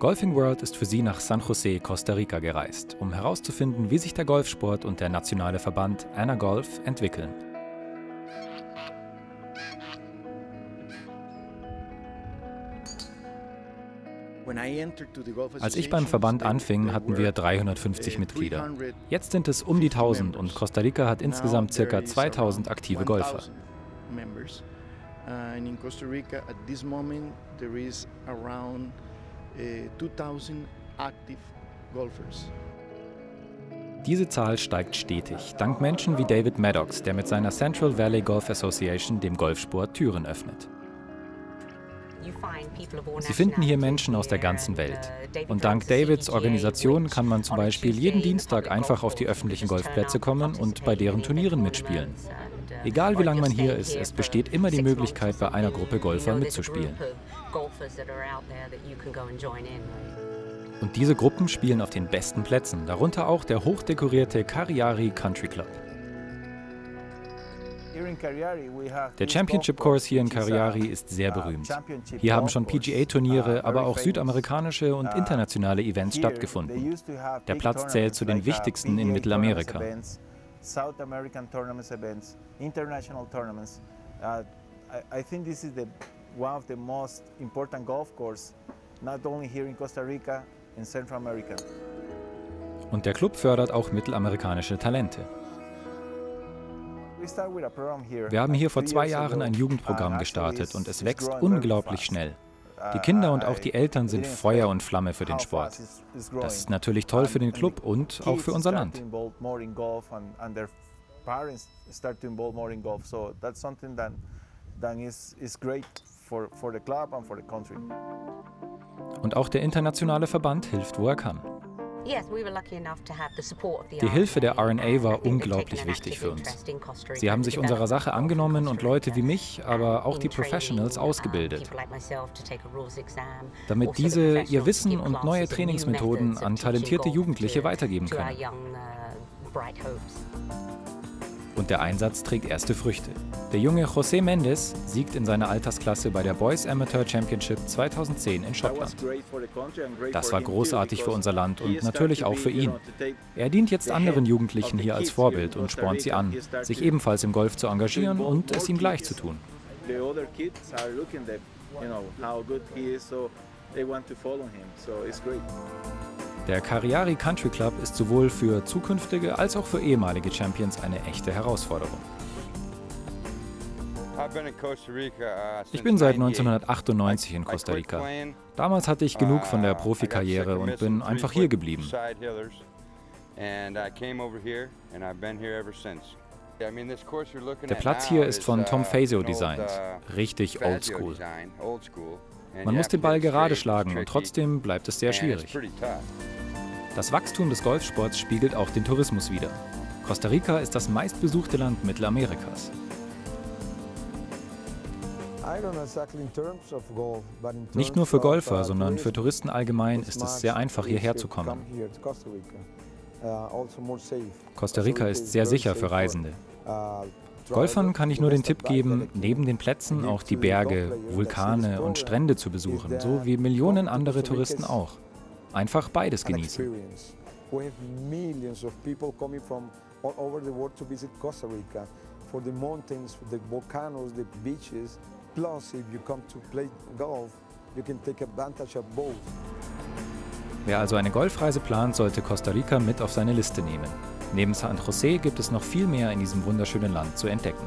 Golfing World ist für sie nach San Jose, Costa Rica gereist, um herauszufinden, wie sich der Golfsport und der nationale Verband Anna Golf entwickeln. Als ich beim Verband anfing, hatten wir 350 Mitglieder. Jetzt sind es um die 1000 und Costa Rica hat insgesamt ca. 2000 aktive Golfer. Uh, in Costa Rica at this moment there is around 2000 uh, active golfers. Diese Zahl steigt stetig, dank Menschen wie David Maddox, der mit seiner Central Valley Golf Association dem Golfsport Türen öffnet. Sie finden hier Menschen aus der ganzen Welt. Und dank Davids Organisation kann man zum Beispiel jeden Dienstag einfach auf die öffentlichen Golfplätze kommen und bei deren Turnieren mitspielen. Egal wie lange man hier ist, es besteht immer die Möglichkeit, bei einer Gruppe Golfer mitzuspielen. Und diese Gruppen spielen auf den besten Plätzen, darunter auch der hochdekorierte Cariari Country Club. Der Championship Course hier in Cariari ist sehr berühmt. Hier haben schon PGA-Turniere, aber auch südamerikanische und internationale Events stattgefunden. Der Platz zählt zu den wichtigsten in Mittelamerika. South American tournaments events, international tournaments. Uh, I, I think this is the, one of the most important golf courses, not only here in Costa Rica, in Central America. Und der Club fördert auch mittelamerikanische Talente. Wir haben hier vor zwei Jahren ein Jugendprogramm gestartet und es wächst unglaublich schnell. Die Kinder und auch die Eltern sind Feuer und Flamme für den Sport. Das ist natürlich toll für den Club und auch für unser Land. Und auch der internationale Verband hilft, wo er kann. Die Hilfe der RNA war unglaublich wichtig für uns. Sie haben sich unserer Sache angenommen und Leute wie mich, aber auch die Professionals ausgebildet, damit also diese ihr Wissen und neue Trainingsmethoden an talentierte Jugendliche weitergeben können. Und der Einsatz trägt erste Früchte. Der junge José Mendes siegt in seiner Altersklasse bei der Boys Amateur Championship 2010 in Schottland. Das war großartig für unser Land und natürlich auch für ihn. Er dient jetzt anderen Jugendlichen hier als Vorbild und spornt sie an, sich ebenfalls im Golf zu engagieren und es ihm gleich zu tun. They want to follow him, so it's great. Der Cariari Country Club ist sowohl für zukünftige als auch für ehemalige Champions eine echte Herausforderung. Uh, ich bin seit 1998 in Costa Rica. Damals hatte ich genug von der uh, Profikarriere und bin einfach hier geblieben. Der Platz hier ist von Tom uh, Fazio designt, richtig oldschool. Man muss den Ball gerade schlagen und trotzdem bleibt es sehr schwierig. Das Wachstum des Golfsports spiegelt auch den Tourismus wider. Costa Rica ist das meistbesuchte Land Mittelamerikas. Nicht nur für Golfer, sondern für Touristen allgemein ist es sehr einfach, hierher zu kommen. Uh, also Costa Rica ist sehr sicher für Reisende. Golfern kann ich nur den Tipp geben, neben den Plätzen auch die Berge, Vulkane und Strände zu besuchen, so wie Millionen andere Touristen auch. Einfach beides genießen. For the mountains, the volcanoes, the beaches. Plus, if you come to play golf, you can take advantage of both. Wer also eine Golfreise plant, sollte Costa Rica mit auf seine Liste nehmen. Neben San Jose gibt es noch viel mehr in diesem wunderschönen Land zu entdecken.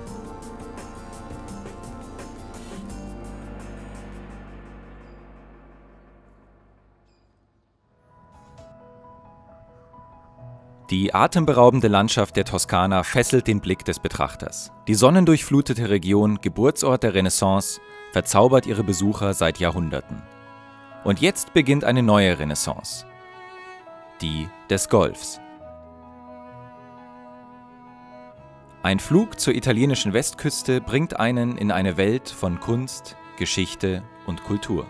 Die atemberaubende Landschaft der Toskana fesselt den Blick des Betrachters. Die sonnendurchflutete Region, Geburtsort der Renaissance, verzaubert ihre Besucher seit Jahrhunderten. Und jetzt beginnt eine neue Renaissance. Die des Golfs. Ein Flug zur italienischen Westküste bringt einen in eine Welt von Kunst, Geschichte und Kultur.